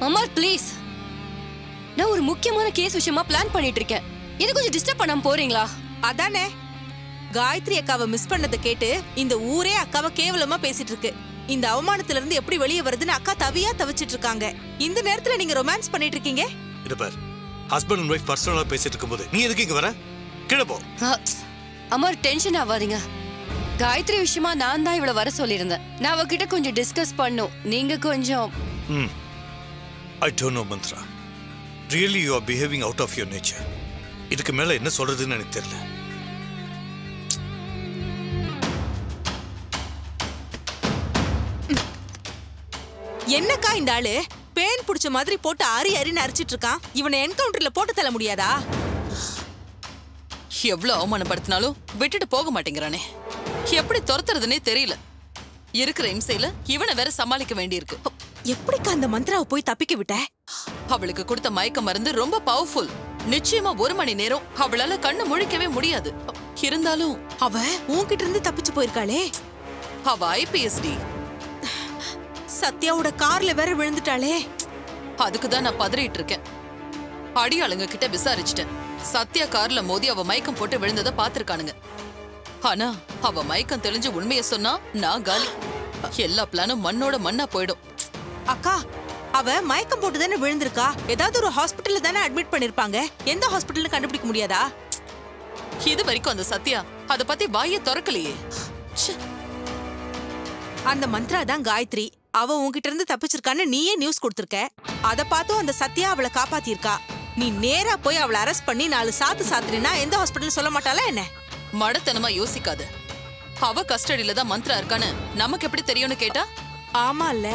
Amar please நான் ஒரு முக்கியமான கேஸ் விஷயமா பிளான் பண்ணிட்டு இருக்கேன் இது கொஞ்சம் டிஸ்டர்ப் பண்ணாம போறீங்களா? அதானே. காயத்ரி அக்காவை மிஸ் பண்ணதை கேட்டு இந்த ஊரே அக்காவை கேவலமா பேசிட்டு இருக்கு இந்த அவமானத்துல இருந்து எப்படி வெளியே வருதுன்னு அக்கா தவியா தவிச்சிட்டு இருக்காங்க இந்த நேரத்துல நீங்க ரொமான்ஸ் பண்ணிட்டு இருக்கீங்க இது பார். ஹஸ்பண்ட் அண்ட் ஒய்ஃப் பர்சனலா பேசிட்டு இருக்கும்போது நீ எதுக்கு இங்க வர? கீழே போ. அ, அமர் டென்ஷன் ஆகாதீங்க காயத்ரி விஷயமா நான் தான் இவள வர சொல்லியிருந்தேன். நான் அவகிட்ட கொஞ்சம் டிஸ்கஸ் பண்ணும். நீங்க கொஞ்சம் ம் I don't know Mantra really you are behaving out of your nature இதுக்கு மேல என்ன சொல்றதுன்னு எனக்கு தெரியல. என்னக்கா இந்த ஆளு? பேன் புடிச்ச மாதிரி போட்டு அரி அரின்னு அரிச்சிட்டு இருக்கான். இவனை என்கவுண்டர்ல போட்டு தள்ள முடியாதா? எவ்வளவு அவமானப்படுத்தினாலும் விட்டுட்டு போக மாட்டேங்கிறானே. எப்படி துரத்துறதுனே தெரியல. இருக்கிற இம்சையில இவனை வேற சமாளிக்க வேண்டியிருக்கு. எப்படிக்கா அந்த மந்திராவை போய் தப்பிக்க விட்ட? அவளுக்கு கொடுத்த மயக்க மருந்து ரொம்ப பவர்ஃபுல் நிச்சயமா ஒரு மணி நேரம் அவளால கண்ணு முழிக்கவே முடியாது. இருந்தாலும் அவ உன்கிட்ட இருந்து தப்பிச்சு போயிருக்காளே. அவ ஐபிஎஸ்டி சத்யாவோட கார்ல வேற விழுந்துட்டாளே. அதுக்கு தான் நான் பதறிட்டு இருக்கேன். அடியாளுங்க கிட்ட விசாரிச்சிட்டேன். சத்யா கார்ல மோதி அவ மயக்கம் போட்டு விழுந்ததை பாத்திருக்கானுங்க ஆனா அவ மயக்கம் தெளிஞ்சு உண்மையை சொன்னா நான் காலி. எல்லா பிளானும் மண்ணோட மண்ணா போயிடும். அக்கா அவ மயக்கம் போட்டு தானே விழுந்திருக்கா? ஏதாவது ஒரு ஹாஸ்பிட்டல்ல தானே அட்மிட் பண்ணிருப்பாங்க? எந்த ஹாஸ்பிட்டல்னு கண்டுபிடிக்க முடியாதா? இது வரைக்கும் அந்த சத்யா அத பத்தி வாயை திறக்கலையே. அந்த மந்த்ரா தான் காயத்ரி. அவ உன்கிட்ட இருந்து தப்பிச்சிருக்கான்னு நீயே நியூஸ் கொடுத்திருக்க. அத பார்த்தும் அந்த சத்யா அவளை காப்பாத்திருக்கா நீ நேரா போய் அவளை அரெஸ்ட் பண்ணி நாலு சாத்து சாத்துனா எந்த ஹாஸ்பிட்டல் சொல்ல மாட்டாளா என்ன? மடத்தனமா யோசிக்காத. அவ கஸ்டடியில தான் மந்த்ரா இருக்கான்னு நமக்கு எப்படி தெரியும்னு கேட்டா? ஆமால்ல.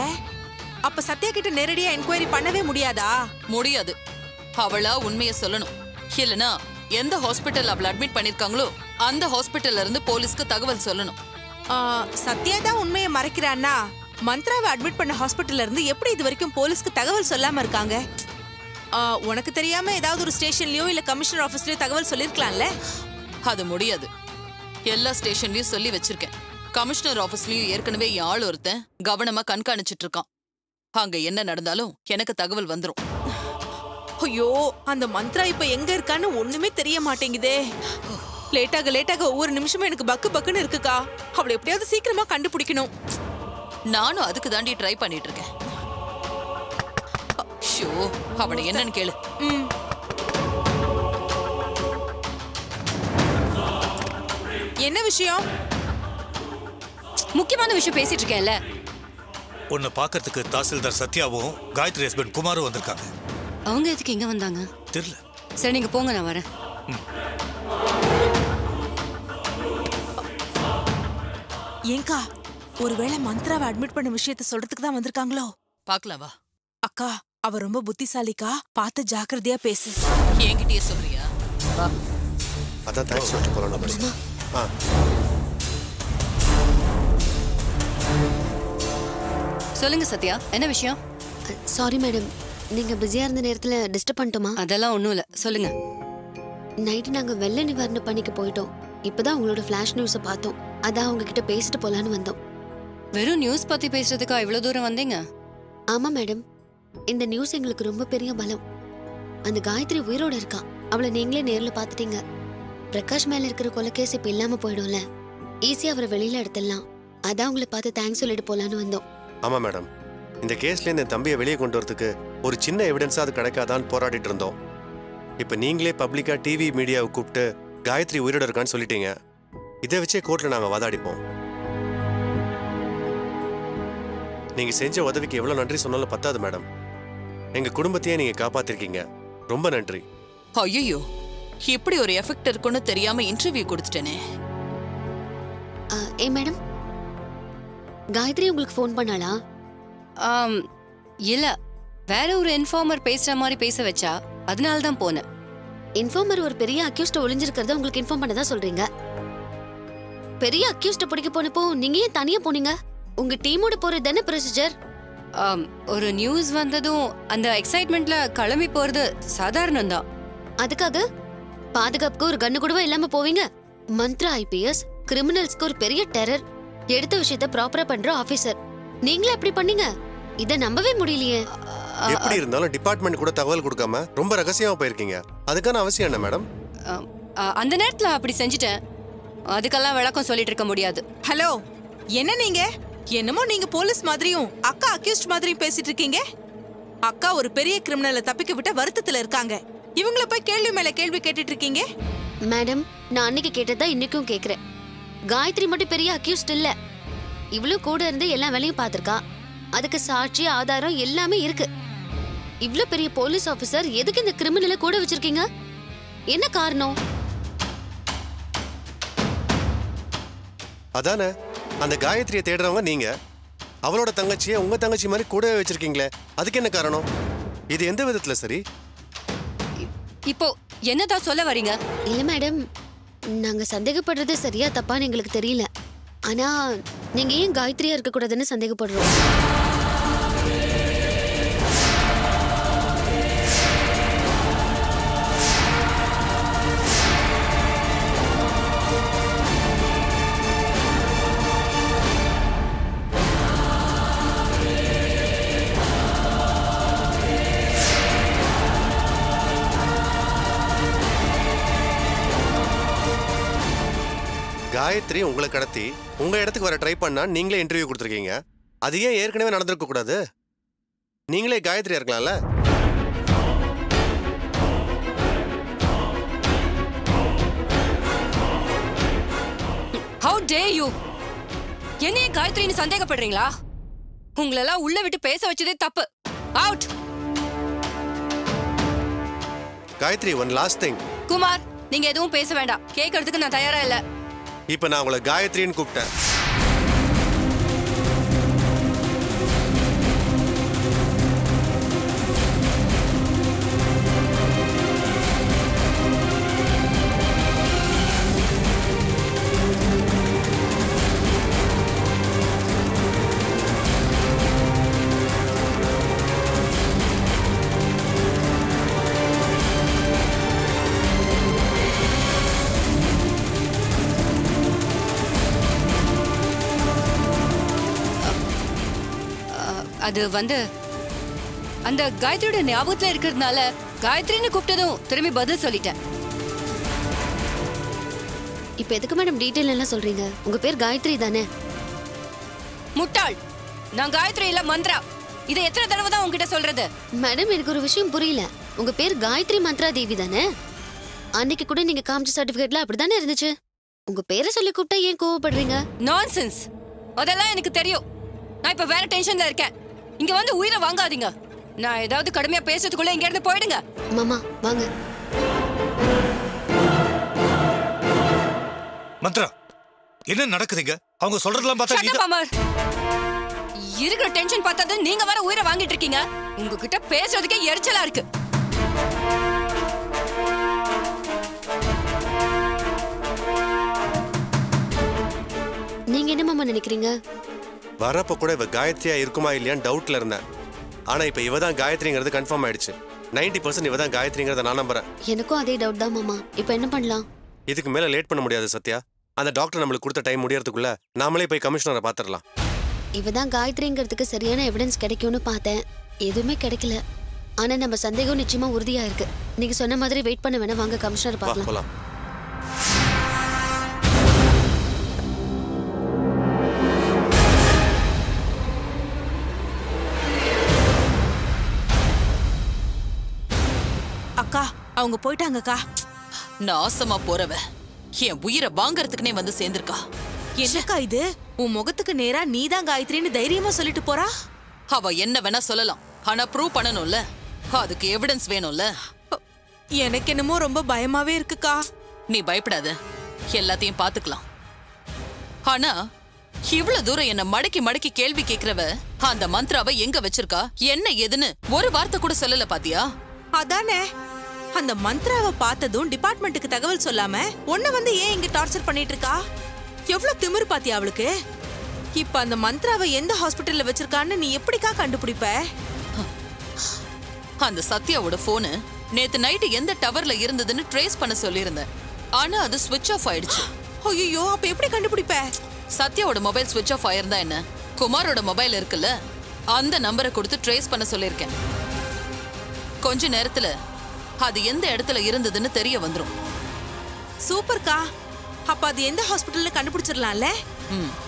அப்ப சத்யா கிட்ட நேரடியா என்கொயரி பண்ணவே முடியாதா? முடியாது. அவளா உண்மையை சொல்லணும். இல்லனா எந்த ஹாஸ்பிட்டல் அவளை அட்மிட் பண்ணிருக்காங்களோ அந்த ஹாஸ்பிட்டல்ல இருந்து போலீஸ்க்கு தகவல் சொல்லணும். சத்யா தான் உண்மையை மறைக்கிறான்னா மந்த்ராவை அட்மிட் பண்ண ஹாஸ்பிட்டல்ல இருந்து எப்படி இது வரைக்கும் போலீஸ்க்கு தகவல் சொல்லாம இருக்காங்க? உனக்கு தெரியாம ஏதாவது ஒரு ஸ்டேஷன்லயோ இல்ல கமிஷனர் ஆபீஸ்லயோ தகவல் சொல்லிருக்கலாம்ல? அது முடியாது. எல்லா ஸ்டேஷன்லயும் சொல்லி வச்சிருக்கேன். கமிஷனர் ஆபீஸ்லயும் ஏற்கனவே என் ஆள் ஒருத்தன் கவனமா கண்காணிச்சிட்டு இருக்கான். அங்க என்ன நடந்தாலும் எனக்கு தகவல் வந்துரும். ஐயோ அந்த மந்த்ரா இப்ப எங்க இருக்கான்னு ஒண்ணுமே தெரிய மாட்டேங்குதே. லேட்டாக லேட்டாக ஒவ்வொரு நிமிஷமும் எனக்கு பக்கு பக்குன்னு இருக்குக்கா. அவளை எப்படியாவது சீக்கிரமா கண்டுபிடிக்கணும். நானும் அதுக்கு தாண்டி ட்ரை பண்ணிட்டு இருக்கேன் ஷோ அவனை என்னன்னு கேளு. ம். என்ன விஷயம்? முக்கியமான விஷயம் பேசிட்டு இருக்கேன்ல உன்னை பார்க்கறதுக்கு தாசில்தார் சத்யாவும் காயத்ரி ஹஸ்பண்ட் குமாரும் வந்திருக்காங்க. அவங்க எதுக்கு இங்க வந்தாங்க? தெரியல. சரி நீங்க போங்க நான் வரேன். ஏங்கா ஒருவேளை மந்த்ராவை அட்மிட் பண்ண விஷயத்த சொல்றதுக்கு தான் வந்திருக்காங்களோ? பாக்கலாம் வா. அக்கா அவ ரொம்ப புத்திசாலிக்கா பார்த்து ஜாக்கிரதையா பேசு. என்கிட்டயே சொல்றியா? வா. அதான் தேங்க்ஸ் சொல்லிட்டு போகலாம் நம்ம ஆ. சொல்லுங்க சத்யா என்ன விஷயம்? சாரி மேடம் நீங்க பிஸியா இருந்த நேரத்துல டிஸ்டர்ப் பண்ணிட்டோமா? அதெல்லாம் ஒண்ணும் இல்ல சொல்லுங்க. நைட்டு நாங்க வெள்ள நிவாரண பணிக்கு போயிட்டோம். இப்பதான் உங்களோட ஃபிளாஷ் நியூஸை பார்த்தோம். அதான் உங்ககிட்ட பேசிட்டு போலான்னு வந்தோம். வெறும் நியூஸ் பத்தி பேசுறதுக்கா இவ்வளவு தூரம் வந்தீங்க? ஆமா மேடம் இந்த நியூஸ் எங்களுக்கு ரொம்ப பெரிய பலம். அந்த காயத்ரி உயிரோட இருக்கா? அவளை நீங்களே நேர்ல பாத்துட்டீங்க பிரகாஷ் மேல இருக்கிற கொலைகேஸ் இப்ப இல்லாம போயிடும்ல. ஈஸியா அவரை வெளியில எடுத்துடலாம். அதான் உங்களை பார்த்து தேங்க்ஸ் சொல்லிட்டு போலான்னு வந்தோம். ஆமாம் மேடம். இந்த கேஸ்லேருந்து என் தம்பியை வெளியே கொண்டு வரதுக்கு ஒரு சின்ன எவிடன்ஸாக அது கிடைக்காதான்னு போராடிட்டு இருந்தோம். இப்போ நீங்களே பப்ளிக்காக டிவி மீடியாவை கூப்பிட்டு காயத்ரி உயிரோட இருக்கான்னு சொல்லிட்டீங்க. இதை வச்சே கோர்ட்டில் நாங்கள் வாதாடிப்போம். நீங்கள் செஞ்ச உதவிக்கு எவ்வளோ நன்றி சொன்னாலும் பத்தாது மேடம். எங்கள் குடும்பத்தையே நீங்கள் காப்பாத்திருக்கீங்க. ரொம்ப நன்றி. ஐயோ இப்படி ஒரு எஃபெக்ட் இருக்குன்னு தெரியாம இன்டர்வியூ கொடுத்துட்டேனே. ஏ மேடம். காயத்ரி உங்களுக்கு ஃபோன் பண்ணாளா? ஆம், இல்ல. வேற ஒரு இன்ஃபார்மர் பேசுற மாதிரி பேச வச்சா அதனால தான் போனேன். இன்ஃபார்மர் ஒரு பெரிய அக்யூஸ்ட ஒளிஞ்சிருக்கிறத உங்களுக்கு இன்ஃபார்ம் பண்ணதா சொல்றீங்க? பெரிய அக்யூஸ்ட பிடிக்க போனப்போ நீங்க ஏன் தனியா போனீங்க? உங்க டீமோட போறது தானே ப்ரொசீஜர் ஒரு நியூஸ் வந்ததும் அந்த எக்ஸைட்மெண்ட்ல கிளம்பி போறது சாதாரணம் தான். அதுக்காக? பாதுகாப்புக்கு ஒரு கண்ணு கூடவா இல்லாம போவீங்க? மந்த்ரா ஐபிஎஸ் கிரிமினல்ஸ்க்கு ஒரு பெரிய டெரர் எடுத்த விஷயத்த ப்ராப்பரா பண்ற ஆபீசர் நீங்களே அப்படி பண்ணீங்க. இத நம்பவே முடியலையே. எப்படி இருந்தாலும் டிபார்ட்மெண்ட் கூட தகவல் கொடுக்காம ரொம்ப ரகசியமா போயிருக்கீங்க. அதுக்கான அவசியம் என்ன மேடம் அந்த நேரத்துல அப்படி செஞ்சுட்டேன். அதுக்கெல்லாம் விளக்கம் சொல்லிட்டு இருக்க முடியாது. ஹலோ என்ன நீங்க? என்னமோ நீங்க போலீஸ் மாதிரியும் அக்கா அக்யூஸ்ட் மாதிரியும் பேசிட்டு இருக்கீங்க. அக்கா ஒரு பெரிய கிரிமினலை தப்பிக்க விட்ட வருத்தத்துல இருக்காங்க. இவங்கள போய் கேள்வி மேல கேள்வி கேட்டுட்டு இருக்கீங்க? மேடம் நான் அன்னைக்கு கேட்டதா இன்னைக்கும் கேக்குறேன். காயத்ரி மட்டும் பெரிய அக்யூஸ்ட் இல்ல. இவ்வளவு கூட இருந்து எல்லா வேலையும் பார்த்திருக்கா. அதுக்கு சாட்சி ஆதாரம் எல்லாமே இருக்கு. இவ்ளோ பெரிய போலீஸ் ஆபீசர் எதுக்கு இந்த கிரிமினலை கூட வச்சிருக்கீங்க? என்ன காரணம்? அதானே அந்த காயத்ரியை தேடுறவங்க நீங்க. அவளோட தங்கச்சியை உங்க தங்கச்சி மாதிரி கூடவே வச்சிருக்கீங்களே அதுக்கு என்ன காரணம்? இது எந்த விதத்துல சரி? இப்போ என்னதான் சொல்ல வரீங்க? இல்ல மேடம் நாங்கள் சந்தேகப்படுறது சரியா தப்பான்னு எங்களுக்கு தெரியல. ஆனால் நீங்கள் ஏன் காயத்ரியாக இருக்கக்கூடாதுன்னு சந்தேகப்படுறோம்? காயத்ரி உங்களை கடத்தி உங்க இடத்துக்கு வர ட்ரை பண்ணா நீங்களே இன்டர்வியூ கொடுத்துருக்கீங்க. அது ஏன் ஏற்கனவே நடந்திருக்க கூடாது? நீங்களே காயத்ரியா இருக்கலாம்ல? ஹவு டே யூ என்னைய காயத்ரின்னு சந்தேகப்படுறீங்களா? உங்களெல்லாம் உள்ள விட்டு பேச வச்சதே தப்பு. Out Gayathri one last thing Kumar நீங்க எதுவும் பேச வேண்டாம். கேட்கறதுக்கு நான் தயாரா இல்ல. இப்போ நான் உங்களை காயத்ரின்னு கூப்பிட்டேன். அது வந்து அந்த காயத்ரியோட ஞாபகத்துல இருக்கிறதுனால காயத்ரின்னு கூப்பிட்டதும் திரும்பி பதில் சொல்லிட்டேன். இப்ப எதுக்கு மேடம் டீட்டெயில் எல்லாம் சொல்றீங்க? உங்க பேர் காயத்ரி தானே? முட்டாள்! நான் காயத்ரி இல்ல மந்த்ரா. இதை எத்தனை தடவை தான் உங்ககிட்ட சொல்றது? மேடம் எனக்கு ஒரு விஷயம் புரியல. உங்க பேர் காயத்ரி மந்த்ரா தேவி தானே? அன்னைக்கு கூட நீங்க காமிச்ச சர்டிபிகேட்ல அப்படிதானே இருந்துச்சு? உங்க பேரை சொல்லி கூப்பிட்டா ஏன் கோவப்படுறீங்க? நான்சென்ஸ் அதெல்லாம் எனக்கு தெரியும். நான் இப்ப வேற டென்ஷன்ல இருக்கேன். இங்க வந்து உயிரை வாங்காதீங்க. நான் ஏதாவது கடுமையா பேசுறதுக்குள்ள இங்க இருந்து போயிடுங்க. மாமா வாங்க. மந்த்ரா என்ன நடக்குதுங்க? அவங்க சொல்றதெல்லாம் பார்த்தா Shut இது up, அமர் இருக்கிற டென்ஷன் பார்த்தது நீங்க வர உயிரை வாங்கிட்டு இருக்கீங்க. உங்ககிட்ட பேசுறதுக்கே எரிச்சலா இருக்கு. நீங்க என்ன மாமா நினைக்கிறீங்க? வரப்ப கூட இவ காயத்ரியா இருக்குமா இல்லையான்னு டவுட்ல இருந்தேன். ஆனா இப்ப இவ தான் காயத்ரிங்கிறது கன்ஃபார்ம் ஆயிடுச்சு. 90% பர்சன்ட் இவ தான் காயத்ரிங்கிறத நான் நம்புறேன். எனக்கும் அதே டவுட் தான் மாமா. இப்போ என்ன பண்ணலாம்? இதுக்கு மேல லேட் பண்ண முடியாது சத்யா. அந்த டாக்டர் நம்மளுக்கு கொடுத்த டைம் முடியறதுக்குள்ள நாமளே போய் கமிஷனரை பாத்துரலாம். இவ தான் காயத்ரிங்கிறதுக்கு சரியான எவிடன்ஸ் கிடைக்கும்னு பார்த்தேன். எதுவுமே கிடைக்கல. ஆனா நம்ம சந்தேகம் நிச்சயமா உறுதியா இருக்கு. நீங்க சொன்ன மாதிரி வெயிட் பண்ண வேணா வாங்க கமிஷனர் பார்க்கலாம் அவங்க போயிட்டாங்கக்கா. நாசமா போறவ என் உயிரை வாங்கறதுக்குனே வந்து சேர்ந்திருக்கா. என்னக்கா இது? உன் முகத்துக்கு நேரா நீதான் காயத்ரின்னு தைரியமா சொல்லிட்டு போறா? அவ என்ன வேணா சொல்லலாம். ஆனா ப்ரூவ் பண்ணணும்ல. அதுக்கு எவிடன்ஸ் வேணும்ல. எனக்கு என்னமோ ரொம்ப பயமாவே இருக்குக்கா. நீ பயப்படாத. எல்லாத்தையும் பாத்துக்கலாம். ஆனா இவ்வளவு தூரம் என்ன மடக்கி மடக்கி கேள்வி கேக்குறவ அந்த மந்த்ராவை எங்க வச்சிருக்கா? என்ன ஏதுன்னு ஒரு வார்த்தை கூட சொல்லல பாத்தியா? அதானே. அந்த மந்த்ராவை பார்த்ததும் டிபார்ட்மெண்ட்டுக்கு தகவல் சொல்லாம உன்னை வந்து ஏன் இங்க டார்ச்சர் பண்ணிட்டு இருக்கா எவ்வளவு திமிரு பாத்தியா அவளுக்கு? இப்ப அந்த மந்த்ராவை எந்த ஹாஸ்பிட்டல்ல வச்சிருக்கான்னு நீ எப்படிக்கா கண்டுபிடிப்ப? அந்த சத்யாவோட போனு நேத்து நைட்டு எந்த டவர்ல இருந்ததுன்னு ட்ரேஸ் பண்ண சொல்லியிருந்தேன். ஆனா அது ஸ்விட்ச் ஆஃப் ஆயிடுச்சு. ஐயோ அப்ப எப்படி கண்டுபிடிப்ப? சத்யாவோட மொபைல் ஸ்விட்ச் ஆஃப் ஆயிருந்தா என்ன? குமாரோட மொபைல் இருக்குல்ல? அந்த நம்பரை கொடுத்து ட்ரேஸ் பண்ண சொல்லியிருக்கேன். கொஞ்ச நேரத்துல அது எந்த இடத்துல இருந்ததுன்னு தெரிய வந்துரும். சூப்பர்க்கா. அப்ப அது எந்த ஹாஸ்பிட்டல்ல கண்டுபிடிச்சிடலாம்ல? ம்.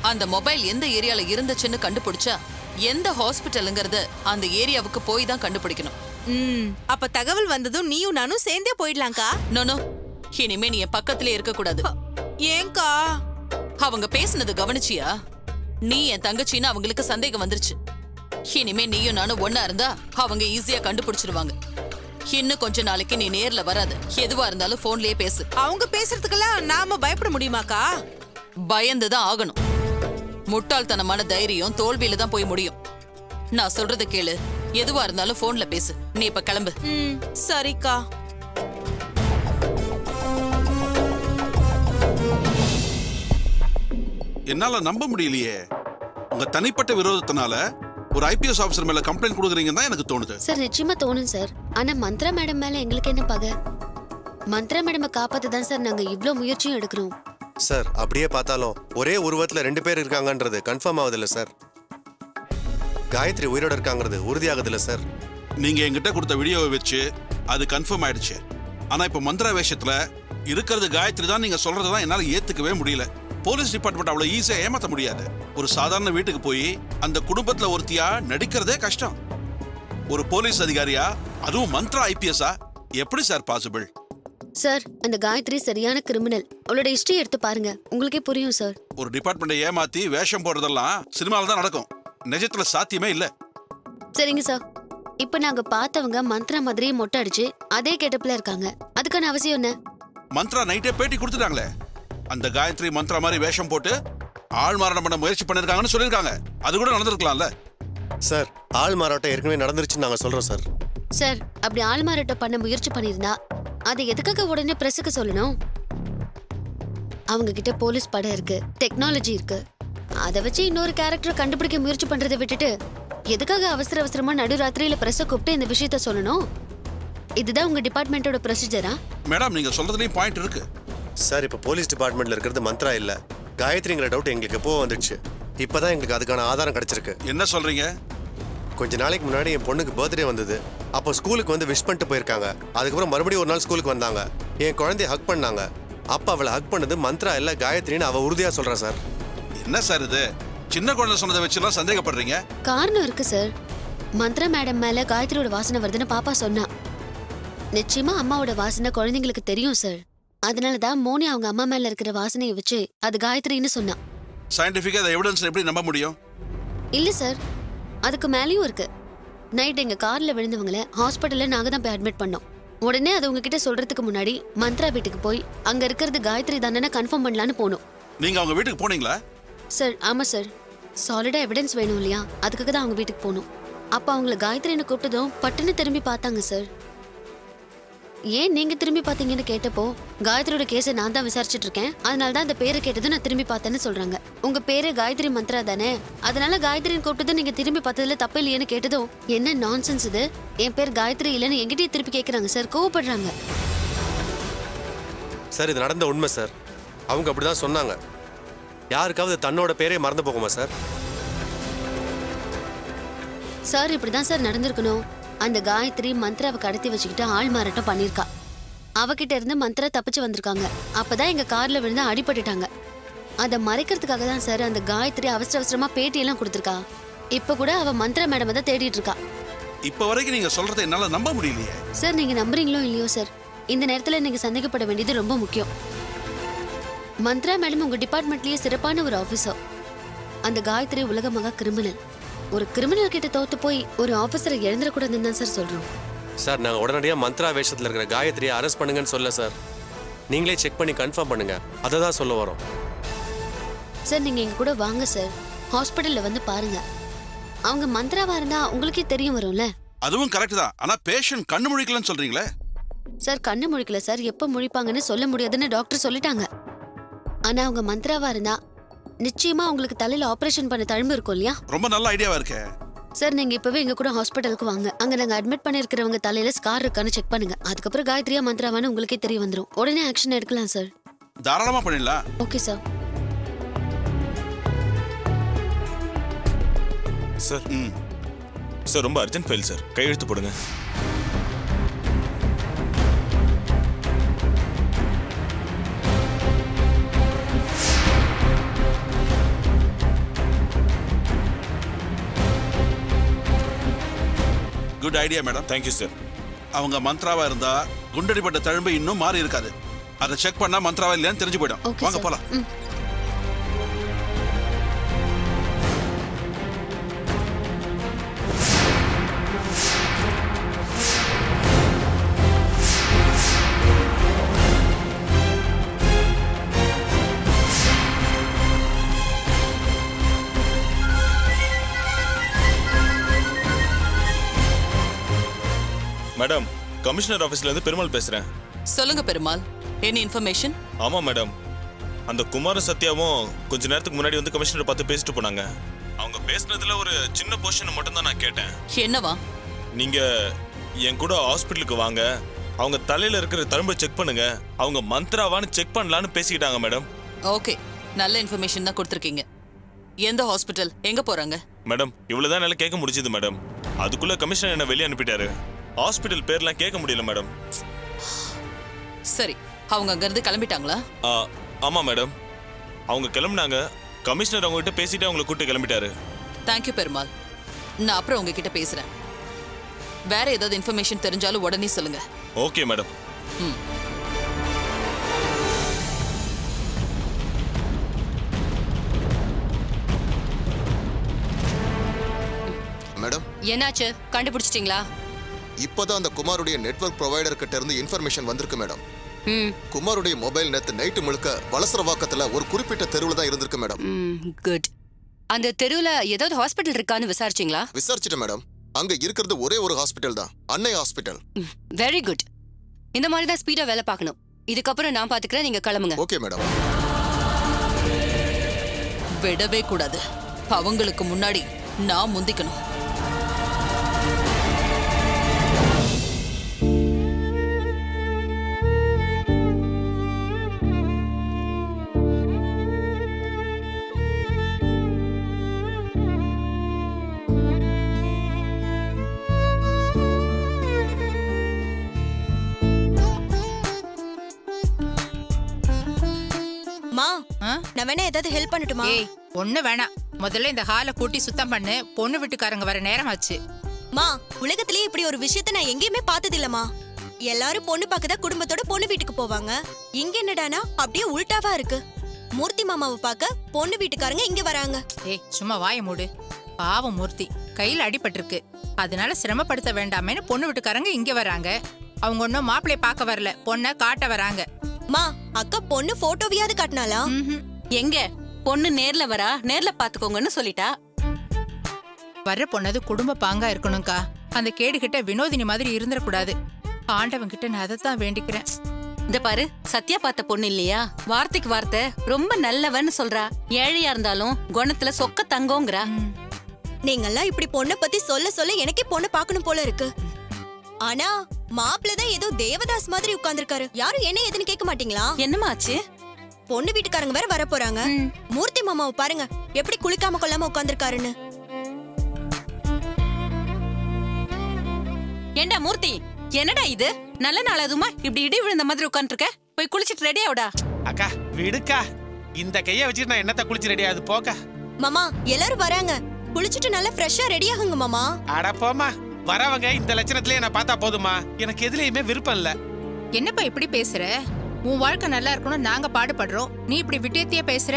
அந்த மொபைல் எந்த ஏரியால இருந்துச்சுன்னு கண்டுபிடிச்சா எந்த ஹாஸ்பிட்டலுங்கிறத அந்த ஏரியாவுக்கு போய் தான் கண்டுபிடிக்கணும். ம். அப்ப தகவல் வந்ததும் நீயும் நானும் சேர்ந்தே போயிடலாம்க்கா. நோனோ இனிமே நீ என் பக்கத்திலே இருக்க கூடாது ஏன்க்கா அவங்க பேசுனது கவனிச்சியா? நீ என் தங்கச்சின்னு அவங்களுக்கு சந்தேகம் வந்துருச்சு. இனிமே நீயும் நானும் ஒண்ணா இருந்தா அவங்க ஈஸியா கண்டுபிடிச்சிருவாங்க. இன்னும் கொஞ்ச நாளைக்கு நீ நேர்ல வராத. எதுவா இருந்தாலும் போன்லயே பேசு. அவங்க பேசுறதுக்கெல்லாம் நாம பயப்பட முடியுமாக்கா? பயந்து தான் ஆகணும். முட்டாள்தனமான தைரியம் தோல்வியில தான் போய் முடியும். நான் சொல்றத கேளு. எதுவா இருந்தாலும் போன்ல பேசு. நீ இப்ப கிளம்பு. சரிக்கா. என்னால நம்ப முடியலையே. உங்க தனிப்பட்ட விரோதத்தினால ஒரு ஐபிஎஸ் ஆபீசர் மேல கம்ப்ளைண்ட் கொடுக்குறீங்கன்னு தான் எனக்கு தோணுது. சார் நிச்சயமா தோணும் சார். ஆனா மந்த்ரா மேடம் மேல எங்களுக்கு என்ன பகை? மந்த்ரா மேடமை காப்பாத்த தான் சார் நாங்க இவ்ளோ முயற்சியும் எடுக்கிறோம். சார் அப்படியே பார்த்தாலும் ஒரே உருவத்துல ரெண்டு பேர் இருக்காங்கன்றது கன்ஃபார்ம் ஆகுதுல்ல சார். காயத்ரி உயிரோட இருக்காங்கிறது உறுதியாகுதுல்ல சார். நீங்க என்கிட்ட கொடுத்த வீடியோவை வச்சு அது கன்ஃபார்ம் ஆயிடுச்சு. ஆனா இப்ப மந்திர வேஷத்துல இருக்கிறது காயத்ரி தான் நீங்க சொல்றதான் என்னால ஏத்துக்கவே முடியல. போலீஸ் டிபார்ட்மெண்ட் அவ்வளவு ஈஸியா ஏமாத்த முடியாது. ஒரு சாதாரண வீட்டுக்கு போய் அந்த குடும்பத்துல ஒருத்தியா நடிக்கிறதே கஷ்டம். ஒரு போலீஸ் அதிகாரியா அதுவும் மந்த்ரா ஐபிஎஸ்ஆ எப்படி சார் பாசிபிள் சார் அந்த காயத்ரி சரியான கிரிமினல் அவளோட ஹிஸ்டரி எடுத்து பாருங்க. உங்களுக்கே புரியும் சார். ஒரு டிபார்ட்மெண்ட்டை ஏமாத்தி வேஷம் போடுறதெல்லாம் சினிமாவில் தான் நடக்கும். நிஜத்துல சாத்தியமே இல்ல. சரிங்க சார். இப்ப நாங்க பார்த்தவங்க மந்த்ரா மாதிரியே மொட்டை அடிச்சு அதே கெட்டப்ல இருக்காங்க. அதுக்கான அவசியம் என்ன? மந்த்ரா நைட்டே பேட்டி கொடுத்துட்டாங்களே. அந்த காயத்ரி மந்த்ரா மாதிரி வேஷம் போட்டு ஆள் மாறாட்டம் பண்ண முயற்சி பண்ணிருக்காங்கன்னு சொல்லியிருக்காங்க. அது கூட நடந்திருக்கலாம்ல? சார் ஆள் மாறாட்டம் ஏற்கனவே நடந்துருச்சுன்னு நாங்க சொல்றோம் சார். சார் அப்படி ஆள்மாறாட்டம் பண்ண முயற்சி பண்ணியிருந்தா அதை எதுக்காக உடனே பிரஸுக்கு சொல்லணும்? அவங்க கிட்ட போலீஸ் படம் இருக்கு டெக்னாலஜி இருக்கு. அதை வச்சு இன்னொரு கேரக்டரை கண்டுபிடிக்க முயற்சி பண்றதை விட்டுட்டு எதுக்காக அவசர அவசரமா நடுராத்திரியில பிரஸ கூப்பிட்டு இந்த விஷயத்த சொல்லணும்? இதுதான் உங்க டிபார்ட்மெண்ட்டோட ப்ரொசீஜரா மேடம் நீங்க சொல்றதுலயும் பாயிண்ட் இருக்கு. சார் இப்போ போலீஸ் டிபார்ட்மெண்ட்ல இருக்கிறது மந்த்ரா இல்ல. காயத்ரிங்கிற டவுட் எங்களுக்கு எப்போ வந்துடுச்சு. இப்பதான் எங்களுக்கு அதுக்கான ஆதாரம் கிடைச்சிருக்கு. என்ன சொல்றீங்க? கொஞ்ச நாளைக்கு முன்னாடி என் பொண்ணுக்கு பர்த்டே வந்தது. அப்போ ஸ்கூலுக்கு வந்து விஷ் பண்ணிட்டு போயிருக்காங்க. அதுக்கப்புறம் மறுபடியும் ஒரு நாள் ஸ்கூலுக்கு வந்தாங்க. என் குழந்தைய ஹக் பண்ணாங்க. அப்போ அவளை ஹக் பண்ணது மந்த்ரா இல்ல காயத்ரின்னு அவ உறுதியா சொல்றா சார். என்ன சார் இது? சின்ன குழந்தை சொன்னதை வச்சுலாம் சந்தேகப்படுறீங்க? காரணம் இருக்கு சார். மந்த்ரா மேடம் மேல காயத்ரியோட வாசனை வருதுன்னு பாப்பா சொன்னா. நிச்சயமா அம்மாவோட வாசனை குழந்தைங்களுக்கு தெரியும் சார். அதனால தான் மோனி அவங்க அம்மா மேல இருக்கிற வாசனையை வச்சு அது காயத்ரின்னு சொன்னா சயின்டிஃபிக்கா அதை எவிடன்ஸ் எப்படி நம்ப முடியும்? இல்ல சார் அதுக்கு மேலேயும் இருக்கு. நைட் எங்க கார்ல விழுந்தவங்கள ஹாஸ்பிட்டல்ல நாங்க தான் போய் அட்மிட் பண்ணோம். உடனே அது உங்ககிட்ட சொல்றதுக்கு முன்னாடி மந்த்ரா வீட்டுக்கு போய் அங்க இருக்கிறது காயத்ரி தானே கன்ஃபார்ம் பண்ணலான்னு போனோம். நீங்க அவங்க வீட்டுக்கு போனீங்களா? சார் ஆமா சார் சாலிடா எவிடன்ஸ் வேணும் இல்லையா? அதுக்காக தான் அவங்க வீட்டுக்கு போகணும் அப்ப அவங்கள காயத்ரின்னு கூப்பிட்டதும் பட்டுன்னு திரும்பி பார்த்தாங்க சார் ஏன் நீங்க திரும்பி பார்த்தீங்கன்னு கேட்டப்போ காயத்ரியோட கேஸை நான் தான் விசாரிச்சுட்டு இருக்கேன். அதனால தான் அந்த பேரை கேட்டதும் நான் திரும்பி பார்த்தேன்னு சொல்றாங்க. உங்க பேரு காயத்ரி மந்த்ரா தானே? அதனால காயத்ரின்னு கூப்பிட்டதும் நீங்க திரும்பி பார்த்ததுல தப்பு இல்லையேன்னு கேட்டதும் என்ன நான்சென்ஸ் இது? என் பேர் காயத்ரி இல்லைன்னு எங்கிட்டயே திருப்பி கேட்கறாங்க சார். கோவப்படுறாங்க. சார் இது நடந்த உண்மை சார். அவங்க அப்படிதான் சொன்னாங்க. யாருக்காவது தன்னோட பேரே மறந்து போகுமா சார்? சார் இப்படிதான் சார் நடந்திருக்கணும். அந்த காயத்ரி மந்த்ராவை கடத்தி வச்சுக்கிட்டு ஆள் மாறாட்டம் பண்ணிருக்கா. அவகிட்ட இருந்து மந்த்ரா தப்பிச்சு வந்திருக்காங்க. அப்பதான் எங்க கார்ல விழுந்து அடிபட்டுட்டாங்க. அதை மறைக்கிறதுக்காக தான் சார் அந்த காயத்ரி அவசர அவசரமா பேட்டியெல்லாம் கொடுத்துருக்கா. இப்ப கூட அவ மந்த்ரா மேடம் தான் தேடிட்டு இருக்கா. இப்ப வரைக்கும் நீங்க சொல்றதை என்னால நம்ப முடியலையே. சார் நீங்க நம்புறீங்களோ இல்லையோ சார்? இந்த நேரத்துல நீங்க சந்தேகப்பட வேண்டியது ரொம்ப முக்கியம். மந்த்ரா மேடம் உங்க டிபார்ட்மெண்ட்லயே சிறப்பான ஒரு ஆபீசர் அந்த காயத்ரி உலக மகா கிரிமினல். ஒரு கிரிமினல் கிட்ட தோத்து போய் ஒரு ஆபீசரை இழந்துடக்கூடாதுன்னு தான் சார் சொல்றோம். சார் நாங்கள் உடனடியாக மந்த்ரா வேஷத்தில் இருக்கிற காயத்ரியை அரெஸ்ட் பண்ணுங்கன்னு சொல்ல சார் நீங்களே செக் பண்ணி கன்ஃபார்ம் பண்ணுங்க. அதை தான் சொல்ல வரோம். சார் நீங்க எங்க கூட வாங்க சார் ஹாஸ்பிட்டல்ல வந்து பாருங்க. அவங்க மந்த்ராவா இருந்தா உங்களுக்கே தெரியும் வரும்ல. அதுவும் கரெக்ட் தான். ஆனா பேஷண்ட் கண்ணு முழிக்கலன்னு சொல்றீங்களே? சார் கண்ணு முழிக்கல சார் எப்ப முழிப்பாங்கன்னு சொல்ல முடியாதுன்னு டாக்டர் சொல்லிட்டாங்க. ஆனா அவங்க மந்த்ராவா இருந்தா நிச்சயமா உங்களுக்கு தலையில ஆபரேஷன் பண்ண தழும்பு இருக்கும் இல்லையா? ரொம்ப நல்ல ஐடியாவா இருக்கே. சார் நீங்க இப்பவே எங்க கூட ஹாஸ்பிட்டலுக்கு வாங்க. அங்க நாங்க அட்மிட் பண்ணிருக்கிறவங்க தலையில ஸ்கார் இருக்கான்னு செக் பண்ணுங்க. அதுக்கப்புறம் காயத்ரியா மந்த்ராவான்னு உங்களுக்கே தெரிய வந்துரும். உடனே ஆக்ஷன் எடுக்கலாம் சார் தாராளமா பண்ணிடலாம். ஓகே சார் சார் ம். சார் ரொம்ப அர்ஜென்ட் ஃபைல் சார் கையெழுத்து போடுங்க. Good idea madam thank you sir அவங்க மந்த்ராவா இருந்தா குண்டடிப்பட்ட தழும்பு இன்னும் மாறி இருக்காது. அதை செக் பண்ணா மந்த்ராவா இல்லையான்னு தெரிஞ்சு போயிடும். வாங்க போலாம். மேடம் கமிஷனர் ஆஃபீஸ்ல இருந்து பெருமாள் பேசுறேன். சொல்லுங்க பெருமாள் எனி இன்ஃபர்மேஷன் ஆமா மேடம். அந்த குமார சத்யாவும் கொஞ்ச நேரத்துக்கு முன்னாடி வந்து கமிஷனர் பார்த்து பேசிட்டு போனாங்க. அவங்க பேசுனதுல ஒரு சின்ன போர்ஷன் மட்டும் தான் நான் கேட்டேன். என்னவா? நீங்க என் கூட ஹாஸ்பிட்டலுக்கு வாங்க. அவங்க தலையில இருக்கிற தழும்பை செக் பண்ணுங்க. அவங்க மந்த்ராவான்னு செக் பண்ணலான்னு பேசிக்கிட்டாங்க மேடம். ஓகே நல்ல இன்ஃபர்மேஷன் தான் கொடுத்துருக்கீங்க. எந்த ஹாஸ்பிட்டல் எங்க போறாங்க? மேடம் இவ்வளவுதான் என்னால கேட்க முடிஞ்சது மேடம். அதுக்குள்ள கமிஷனர் என்ன வெளியே அனுப்பிட்டாரு. ஹாஸ்பிட்டல் பேர்லாம் கேட்க முடியல மேடம் சரி அவங்க அங்கிருந்து கிளம்பிட்டாங்களா? ஆ, ஆமா மேடம் அவங்க கிளம்புனாங்க. கமிஷனர் அவங்க கிட்ட பேசிட்டு அவங்களை கூட்டு கிளம்பிட்டாரு. Thank you Perumal. நான் அப்புறம் உங்ககிட்ட பேசுறேன். வேற ஏதாவது இன்ஃபர்மேஷன் தெரிஞ்சாலும் உடனே சொல்லுங்க. ஓகே மேடம் மேடம் என்னாச்சு? கண்டுபிடிச்சிட்டீங்களா? இப்போதான் அந்த குமாருடைய நெட்வொர்க் ப்ரொவைடர் கிட்ட இருந்து இன்ஃபர்மேஷன் வந்திருக்கு மேடம் ம். குமாருடைய மொபைல் நேத்து நைட்டு முழுக்க வலசரவாக்கத்துல ஒரு குறிப்பிட்ட தெருவுல தான் இருந்திருக்கு மேடம் ம் குட் அந்த தெருவுல ஏதாவது ஹாஸ்பிட்டல் இருக்கான்னு விசாரிச்சிங்களா? விசாரிச்சுட்டேன் மேடம் அங்க இருக்கிறது ஒரே ஒரு ஹாஸ்பிட்டல் தான் அன்னை ஹாஸ்பிட்டல் வெரி குட் இந்த மாதிரி தான் ஸ்பீடா வேலை பார்க்கணும். இதுக்கப்புறம் நான் பாத்துக்கிறேன் நீங்க கிளம்புங்க. ஓகே மேடம் விடவே கூடாது. அவங்களுக்கு முன்னாடி நான் முந்திக்கணும். வேணா ஏதாவது ஹெல்ப் பண்ணட்டுமா? ஏய் ஒண்ணு வேணாம். முதல்ல இந்த ஹாலை கூட்டி சுத்தம் பண்ணு. பொண்ணு வீட்டுக்காரங்க வர நேரம் ஆச்சு. மா உலகத்திலேயே இப்படி ஒரு விஷயத்த நான் எங்கேயுமே பார்த்தது இல்லம்மா எல்லாரும் பொண்ணு பார்க்கதான் குடும்பத்தோட பொண்ணு வீட்டுக்கு போவாங்க. இங்க என்னடானா அப்படியே உல்டாவா இருக்கு. மூர்த்தி மாமாவை பார்க்க பொண்ணு வீட்டுக்காரங்க இங்க வராங்க. ஏய் சும்மா வாய மூடு. பாவம் மூர்த்தி. கையில அடிபட்டிருக்கு. அதனால சிரமப்படுத்த வேண்டாமேன்னு பொண்ணு வீட்டுக்காரங்க இங்க வராங்க. அவங்க ஒன்னும் மாப்பிள்ளை பார்க்க வரல. பொண்ணை காட்ட வராங்க. மா அக்கா பொண்ணு போட்டோவையாவது காட்டினாளா? எங்க? பொண்ணு நேர்ல வரா? நேர்ல பாத்துக்கோங்கன்னு சொல்லிட்டா. வர்ற பொண்ணது குடும்ப பாங்கா இருக்கணும்க்கா. அந்த கேடு கிட்ட வினோதினி மாதிரி இருந்துடக்கூடாது. ஆண்டவன் கிட்ட நான் அதைத்தான் வேண்டிக்கிறேன். இந்த பாரு சத்யா பார்த்த பொண்ணு இல்லையா? வார்த்தைக்கு வார்த்தை. ரொம்ப நல்லவன்னு சொல்றா. ஏழையா இருந்தாலும் குணத்துல சொக்க தங்கோங்கிறா. நீங்கெல்லாம் இப்படி பொண்ணை பத்தி சொல்ல சொல்ல எனக்கே பொண்ணு பார்க்கணும் போல இருக்கு. ஆனா மாப்பிள்ள தான் ஏதோ தேவதாஸ் மாதிரி உட்கார்ந்திருக்காரு. யாரும் என்ன ஏதுன்னு கேட்க மாட்டீங்களா? என்னம்மா ஆச்சு? பொண்ணு வீட்டுக்காரங்க வேற வர போறாங்க மூர்த்தி மாமாவை பாருங்க. எப்படி குளிக்காம கொள்ளாம உட்கார்ந்திருக்காருன்னு. ஏண்டா மூர்த்தி? என்னடா இது? நல்ல நாள் அதுமா? இப்படி இடி விழுந்த மாதிரி உட்காந்துருக்க போய் குளிச்சிட்டு ரெடி ஆவுடா. அக்கா விடுக்கா. இந்த கைய வச்சுட்டு நான் என்னத்த குளிச்சு ரெடி ஆகுது? போக்க. மாமா எல்லாரும் வராங்க. குளிச்சுட்டு நல்லா ஃப்ரெஷ்ஷா ரெடி ஆகுங்க மாமா. அட போமா வரவங்க இந்த லட்சணத்திலே என்ன பார்த்தா போதுமா எனக்கு எதுலயுமே விருப்பம் இல்ல. என்னப்பா இப்படி பேசுற? உன் வாழ்க்கை நல்லா இருக்கணும் நாங்க பாடுபடுறோம். நீ இப்படி விட்டேத்தியா பேசுற?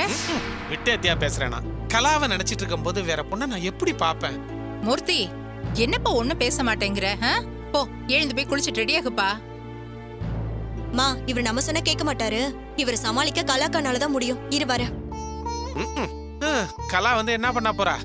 விட்டேத்தியா பேசுறேனா? கலாவை நினைச்சிட்டு இருக்கும்போது வேற பொண்ணை நான் எப்படி பாப்பேன் மூர்த்தி என்னப்பா ஒண்ணும் பேச மாட்டேங்கிற ஆ? போ எழுந்து போய் குளிச்சிட்டு ரெடியாகுப்பா மா இவர் நம்ம சொன்னா கேட்க மாட்டாரு. இவர் சமாளிக்க கலாக்கானால தான் முடியும். இரு வர. ம்ம். ஹம், கலா வந்து என்ன பண்ண போறா.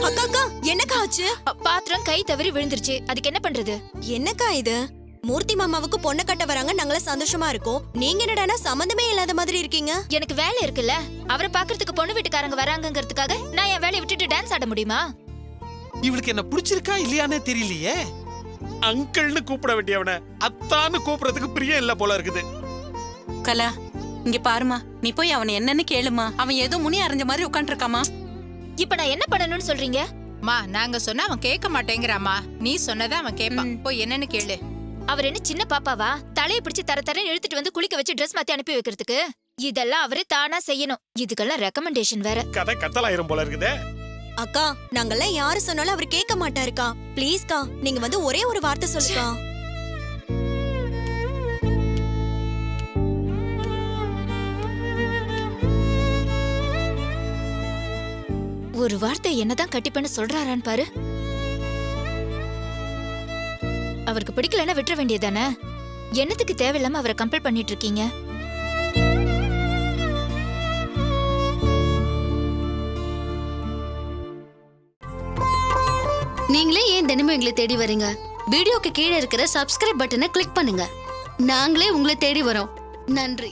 அக்கா அக்கா என்னக்கா ஆச்சு? பாத்திரம் கை தவறி விழுந்துருச்சு. அதுக்கு என்ன பண்றது? என்னக்கா இது? மூர்த்தி மாமாவுக்கு பொண்ணு கட்ட வராங்க நாங்கள சந்தோஷமா இருக்கோம். நீங்க என்னடானா சம்மந்தமே இல்லாத மாதிரி இருக்கீங்க? எனக்கு வேலை இருக்குல்ல. அவரை பாக்குறதுக்கு பொண்ணு வீட்டுக்காரங்க வராங்கங்கிறதுக்காக நான் என் வேலையை விட்டுட்டு டான்ஸ் ஆட முடியுமா? இவளுக்கு என்ன பிடிச்சிருக்கா இல்லையானே தெரியலையே. அங்கிள்னு கூப்பிட வேண்டியவன அத்தான்னு கூப்பிடுறதுக்கு பிரியம் இல்ல போல இருக்குது. கலா இங்க பாருமா. நீ போய் அவனை என்னன்னு கேளுமா. அவன் ஏதோ முனி அரைஞ்ச மாதிரி உட்காந்துருக்காமா இப்ப நான் என்ன பண்ணணும்னு சொல்றீங்க? மா நாங்க சொன்னா அவன் கேட்க மாட்டேங்கிறாமா நீ சொன்னதை அவன் கேட்பான். போய் என்னன்னு கேளு. அவர் என்ன சின்ன பாப்பாவா? தலையை பிடிச்சு தர தரன்னு இழுத்துட்டு வந்து குளிக்க வச்சு ட்ரெஸ் மாத்தி அனுப்பி வைக்கிறதுக்கு? இதெல்லாம் அவரே தானா செய்யணும். இதுக்கெல்லாம் ரெக்கமெண்டேஷன் வேற. கதை கத்தலாயிரும் போல இருக்குதே. அக்கா நாங்கெல்லாம் யாரு சொன்னாலும் அவர் கேட்க மாட்டாருக்கா. ப்ளீஸ்க்கா நீங்க வந்து ஒரே ஒரு வார்த்தை சொல்லுக்கா. ஒரு வார்த்தை என்னதான் கட்டிப்பேன்னு சொல்றாரான்னு பாரு. அவருக்கு பிடிக்கலன்னா விட்டுற வேண்டியதானே என்னத்துக்கு தேவையில்லாம அவரை கம்பல் பண்ணிட்டு இருக்கீங்க நீங்களே ஏன் தினமும் எங்களை தேடி வரீங்க? வீடியோக்கு கீழே இருக்கிற சப்ஸ்கிரைப் பட்டனை கிளிக் பண்ணுங்க. நாங்களே உங்களை தேடி வரோம். நன்றி.